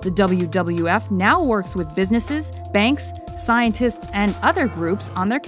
The WWF now works with businesses, banks, scientists, and other groups on their